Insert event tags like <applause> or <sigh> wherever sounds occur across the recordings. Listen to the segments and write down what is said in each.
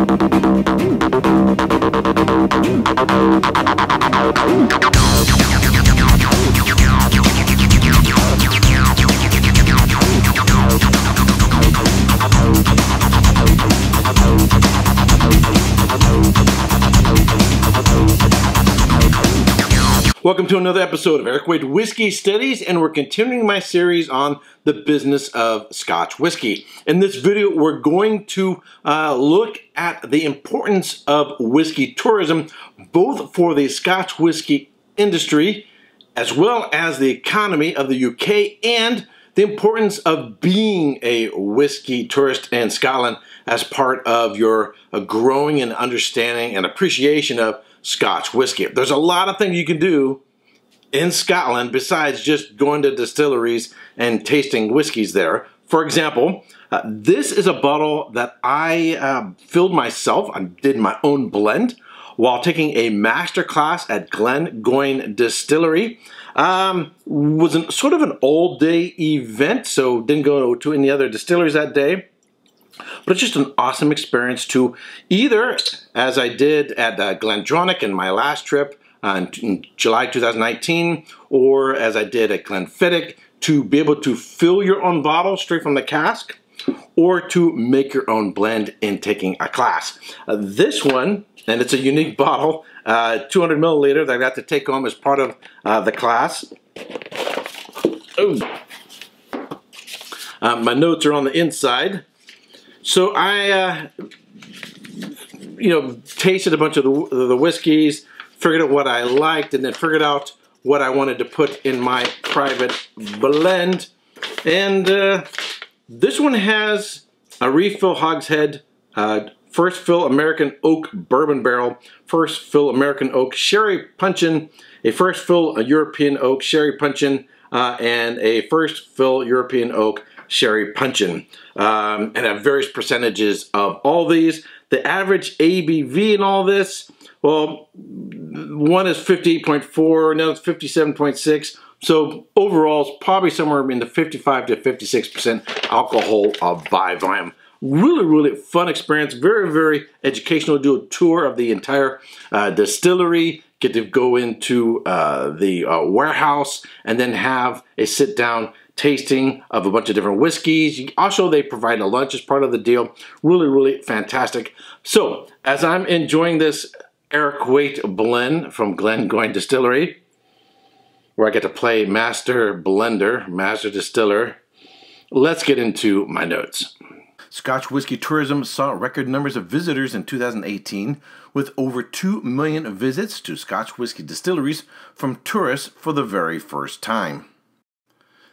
Thank you. Welcome to another episode of Erik Wait Whiskey Studies, and we're continuing my series on the business of Scotch whiskey. In this video, we're going to uh, look at the importance of whiskey tourism, both for the Scotch whiskey industry, as well as the economy of the UK, and the importance of being a whiskey tourist in Scotland as part of your uh, growing and understanding and appreciation of Scotch whiskey. There's a lot of things you can do in Scotland besides just going to distilleries and tasting whiskeys there. For example, uh, this is a bottle that I uh, filled myself. I did my own blend while taking a master class at Glengoyne Distillery. Um, was an, sort of an all day event, so didn't go to any other distilleries that day. But it's just an awesome experience to either, as I did at uh, GlenDronach in my last trip uh, in July 2019, or as I did at Glenfiddich, to be able to fill your own bottle straight from the cask, or to make your own blend in taking a class. Uh, this one, and it's a unique bottle, uh, 200 milliliter that I got to take home as part of uh, the class. Oh. Uh, my notes are on the inside. So I, uh, you know, tasted a bunch of the, the whiskeys, figured out what I liked, and then figured out what I wanted to put in my private blend. And uh, this one has a refill hogshead, uh, first fill American oak bourbon barrel, first fill American oak sherry puncheon, a first fill European oak sherry puncheon, uh, and a first fill European oak sherry puncheon. Um, and have various percentages of all these. The average ABV in all this, well, one is 58.4, another is 57.6. So overall, it's probably somewhere in the 55 to 56% alcohol of by volume. Really, really fun experience. Very, very educational. Do a tour of the entire uh, distillery. Get to go into uh, the uh, warehouse and then have a sit down tasting of a bunch of different whiskeys. Also, they provide a lunch as part of the deal. Really, really fantastic. So, as I'm enjoying this Erik Wait blend from Glen Glengoyne Distillery, where I get to play master blender, master distiller, let's get into my notes. Scotch whisky tourism saw record numbers of visitors in 2018, with over 2 million visits to Scotch whisky distilleries from tourists for the very first time.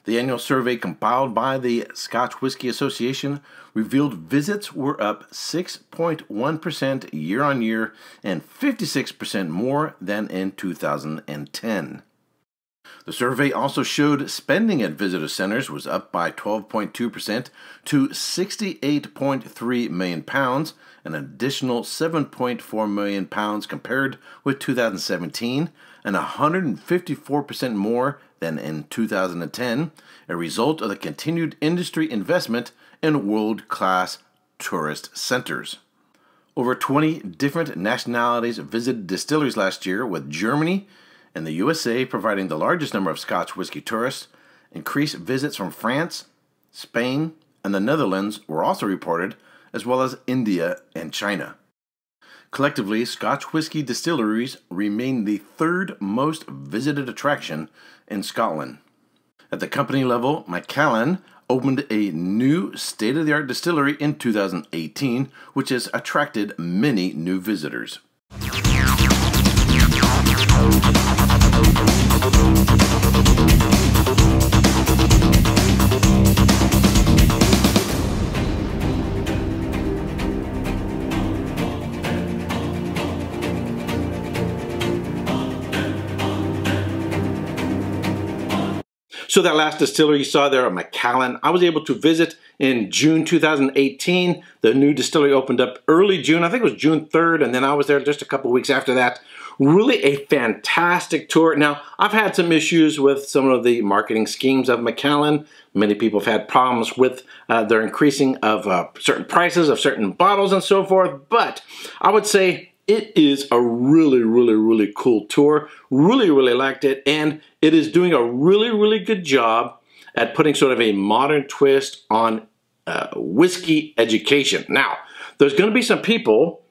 The annual survey compiled by the Scotch Whisky Association revealed visits were up 6.1% year on year and 56% more than in 2010. The survey also showed spending at visitor centers was up by 12.2% to 68.3 million pounds, an additional 7.4 million pounds compared with 2017, and 154% more than in 2010, a result of the continued industry investment in world class tourist centers. Over 20 different nationalities visited distilleries last year, with Germany and the USA providing the largest number of Scotch whisky tourists. Increased visits from France, Spain, and the Netherlands were also reported, as well as India and China. Collectively, Scotch whisky distilleries remain the third most visited attraction in Scotland. At the company level, Macallan opened a new state of the art distillery in 2018, which has attracted many new visitors. So that last distillery you saw there at Macallan, I was able to visit in June 2018. The new distillery opened up early June, I think it was June 3rd, and then I was there just a couple weeks after that Really a fantastic tour. Now, I've had some issues with some of the marketing schemes of Macallan. Many people have had problems with uh, their increasing of uh, certain prices of certain bottles and so forth, but I would say it is a really, really, really cool tour. Really, really liked it, and it is doing a really, really good job at putting sort of a modern twist on uh, whiskey education. Now, there's going to be some people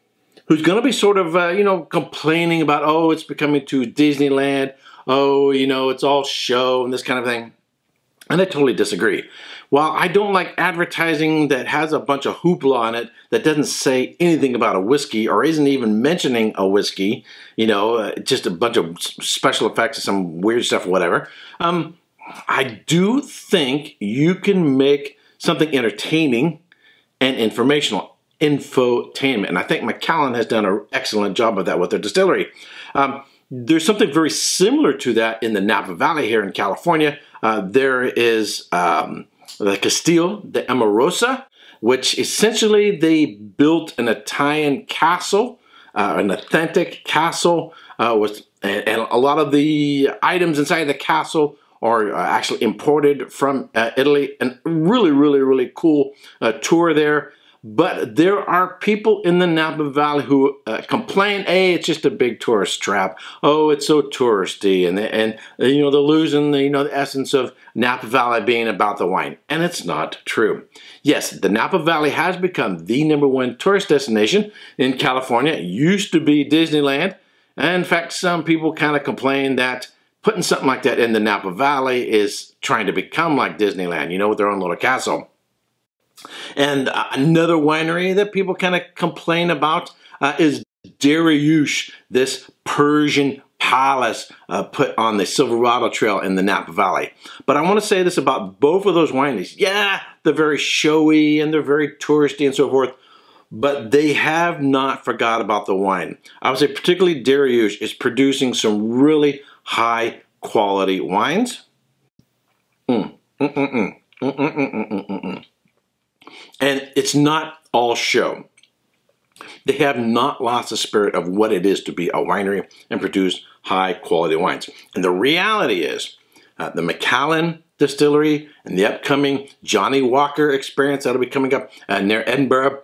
who's going to be sort of, uh, you know, complaining about, oh, it's becoming too Disneyland. Oh, you know, it's all show and this kind of thing. And I totally disagree. While I don't like advertising that has a bunch of hoopla on it that doesn't say anything about a whiskey or isn't even mentioning a whiskey, you know, uh, just a bunch of special effects or some weird stuff, or whatever, um, I do think you can make something entertaining and informational infotainment. And I think Macallan has done an excellent job of that with their distillery. Um, there's something very similar to that in the Napa Valley here in California. Uh, there is um, the Castello di Amorosa, which essentially they built an Italian castle, uh, an authentic castle, uh, with, and, and, a lot of the items inside the castle are uh, actually imported from uh, Italy. And really, really, really cool uh, tour there. But there are people in the Napa Valley who uh, complain, hey, it's just a big tourist trap. Oh, it's so touristy. And, and you know, they're losing the, you know, the essence of Napa Valley being about the wine. And it's not true. Yes, the Napa Valley has become the number one tourist destination in California. It used to be Disneyland. And in fact, some people kind of complain that putting something like that in the Napa Valley is trying to become like Disneyland, you know, with their own little castle. And uh, another winery that people kind of complain about uh, is Darioush, this Persian palace uh, put on the Silverado Trail in the Napa Valley. But I want to say this about both of those wineries. Yeah, they're very showy and they're very touristy and so forth, but they have not forgot about the wine. I would say particularly Darioush is producing some really high quality wines. Mm, mm, mm, mm. And it's not all show. They have not lost the spirit of what it is to be a winery and produce high quality wines. And the reality is, uh, the Macallan Distillery and the upcoming Johnnie Walker experience that'll be coming up uh, near Edinburgh,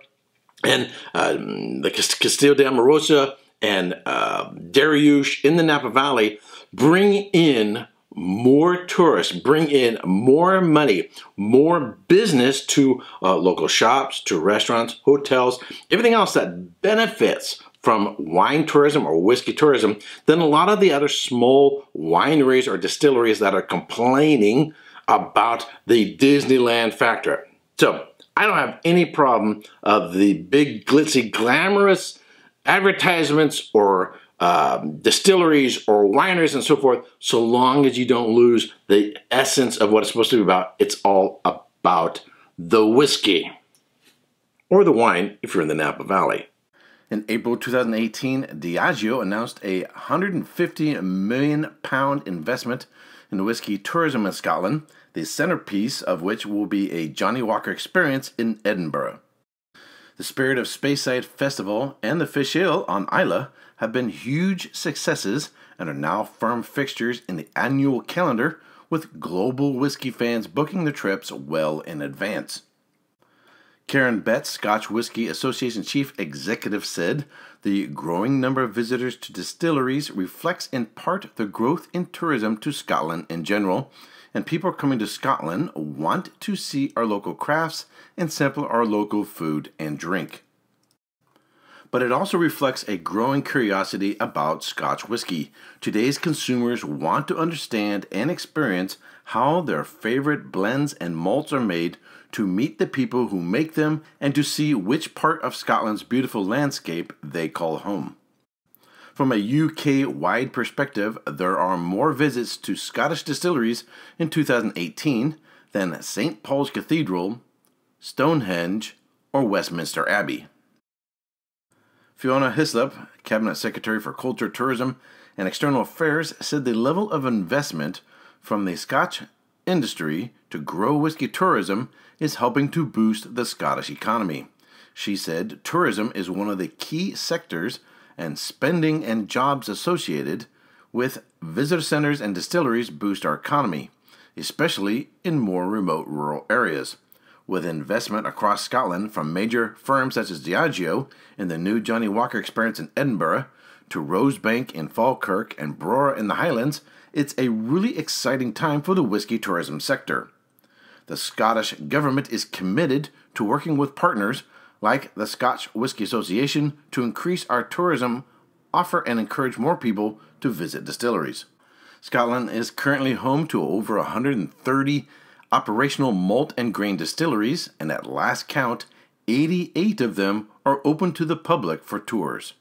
and uh, the Castello di Amorosa and uh, Darioush in the Napa Valley bring in more tourists, bring in more money, more business to uh, local shops, to restaurants, hotels, everything else that benefits from wine tourism or whiskey tourism than a lot of the other small wineries or distilleries that are complaining about the Disneyland factor. So I don't have any problem of the big glitzy glamorous advertisements or um, distilleries or wineries and so forth, so long as you don't lose the essence of what it's supposed to be about. It's all about the whiskey or the wine if you're in the Napa Valley. In April 2018, Diageo announced a 150 million pound investment in whiskey tourism in Scotland, the centerpiece of which will be a Johnnie Walker experience in Edinburgh. The Spirit of Speyside Festival and the Fèis Ìle on Islay have been huge successes and are now firm fixtures in the annual calendar, with global whiskey fans booking their trips well in advance. Karen Betts, Scotch Whisky Association Chief Executive, said the growing number of visitors to distilleries reflects in part the growth in tourism to Scotland in general, and people coming to Scotland want to see our local crafts and sample our local food and drink but it also reflects a growing curiosity about Scotch whisky. Today's consumers want to understand and experience how their favorite blends and malts are made to meet the people who make them and to see which part of Scotland's beautiful landscape they call home. From a UK wide perspective, there are more visits to Scottish distilleries in 2018 than St. Paul's Cathedral, Stonehenge, or Westminster Abbey. Fiona Hislop, Cabinet Secretary for Culture, Tourism, and External Affairs, said the level of investment from the Scotch industry to grow whiskey tourism is helping to boost the Scottish economy. She said tourism is one of the key sectors and spending and jobs associated with visitor centers and distilleries boost our economy, especially in more remote rural areas. With investment across Scotland from major firms such as Diageo in the new Johnnie Walker experience in Edinburgh to Rosebank in Falkirk and Brora in the Highlands, it's a really exciting time for the whisky tourism sector. The Scottish Government is committed to working with partners like the Scotch Whisky Association to increase our tourism offer and encourage more people to visit distilleries. Scotland is currently home to over 130 operational malt and grain distilleries, and at last count, 88 of them are open to the public for tours.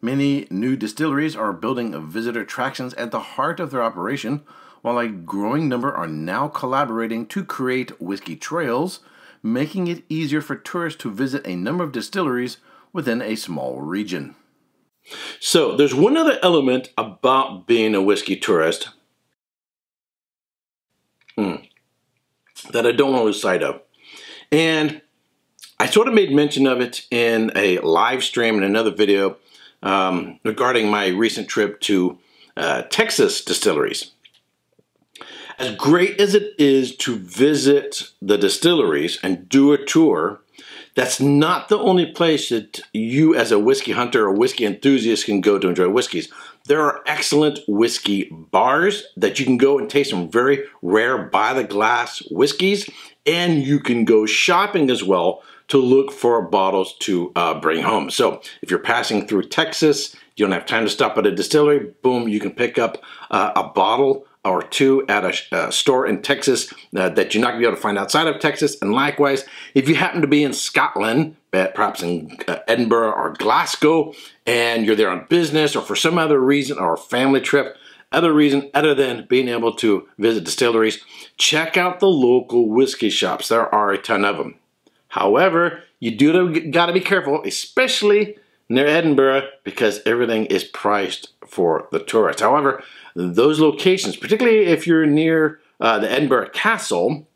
Many new distilleries are building visitor attractions at the heart of their operation, while a growing number are now collaborating to create whiskey trails, making it easier for tourists to visit a number of distilleries within a small region. So, there's one other element about being a whiskey tourist that I don't want to lose sight of. And I sort of made mention of it in a live stream in another video um, regarding my recent trip to uh, Texas distilleries. As great as it is to visit the distilleries and do a tour, that's not the only place that you as a whiskey hunter or whiskey enthusiast can go to enjoy whiskeys. There are excellent whiskey bars that you can go and taste some very rare by the glass whiskeys and you can go shopping as well to look for bottles to uh, bring home. So if you're passing through Texas, you don't have time to stop at a distillery, boom, you can pick up uh, a bottle or two at a, a store in Texas uh, that you're not going to be able to find outside of Texas. And likewise, if you happen to be in Scotland, perhaps in uh, Edinburgh or Glasgow, and you're there on business or for some other reason or family trip, other reason other than being able to visit distilleries, check out the local whiskey shops. There are a ton of them. However, you do got to be careful, especially near Edinburgh, because everything is priced for the tourists. However, those locations, particularly if you're near uh, the Edinburgh Castle,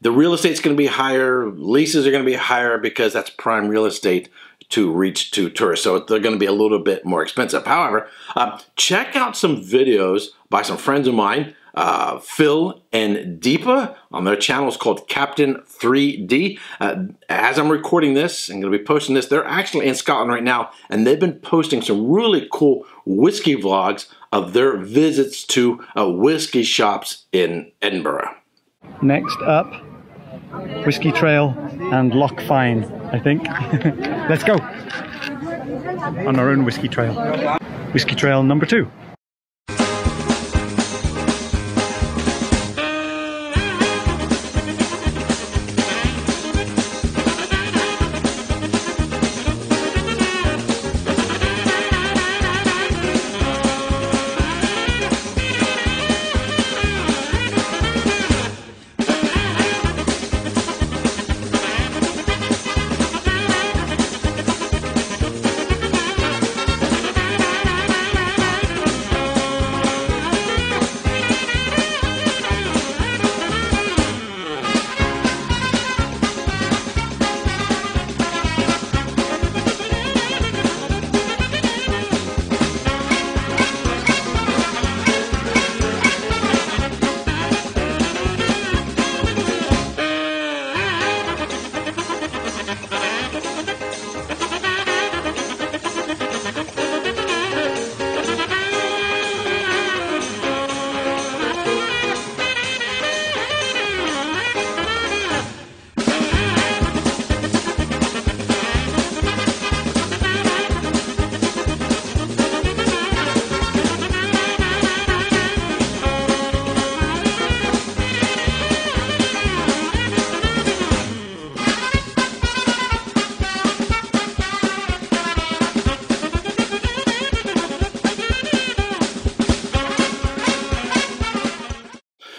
the real estate's going to be higher, leases are going to be higher because that's prime real estate to reach to tourists. So they're going to be a little bit more expensive. However, uh, check out some videos by some friends of mine uh, Phil and Deepa on their channel. It's called Captain 3D. Uh, as I'm recording this, I'm going to be posting this. They're actually in Scotland right now, and they've been posting some really cool whiskey vlogs of their visits to uh, whiskey shops in Edinburgh. Next up, Whiskey Trail and Loch Fyne, I think. <laughs> Let's go on our own whiskey trail. Whiskey Trail number two.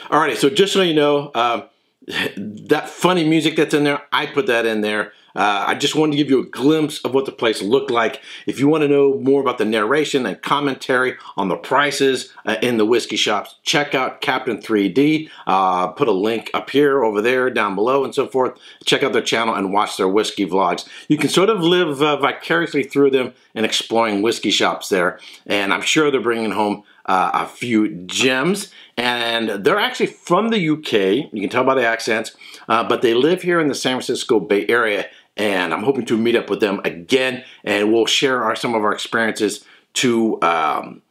Alrighty, so just so you know, um, that funny music that's in there, I put that in there Uh, I just wanted to give you a glimpse of what the place looked like. If you want to know more about the narration and commentary on the prices uh, in the whiskey shops, check out Captain 3D. Uh, put a link up here, over there, down below, and so forth. Check out their channel and watch their whiskey vlogs. You can sort of live uh, vicariously through them and exploring whiskey shops there. And I'm sure they're bringing home uh, a few gems. And they're actually from the UK. You can tell by the accents. Uh, but they live here in the San Francisco Bay Area. And I'm hoping to meet up with them again. And we'll share our, some of our experiences to um,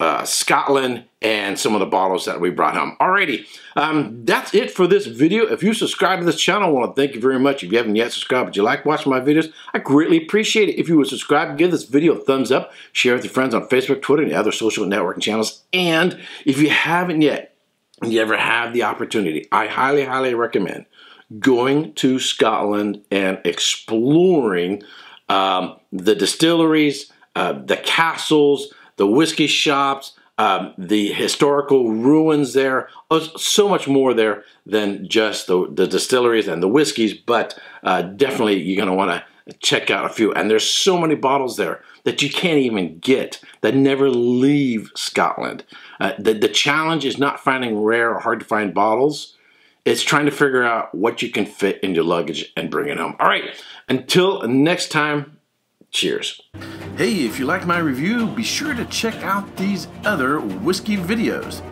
uh, Scotland and some of the bottles that we brought home. Alrighty, um, that's it for this video. If you subscribe to this channel, I want to thank you very much. If you haven't yet subscribed, but you like watching my videos, I greatly appreciate it. If you would subscribe, give this video a thumbs up, share it with your friends on Facebook, Twitter, and other social networking channels. And if you haven't yet, and you ever have the opportunity, I highly, highly recommend going to Scotland and exploring um, the distilleries, uh, the castles, the whiskey shops, um, the historical ruins there. Oh, so much more there than just the, the distilleries and the whiskeys, but uh, definitely you're going to want to check out a few. And there's so many bottles there that you can't even get that never leave Scotland. Uh, the, the challenge is not finding rare or hard to find bottles. It's trying to figure out what you can fit in your luggage and bring it home. All right, until next time, cheers. Hey, if you liked my review, be sure to check out these other whiskey videos.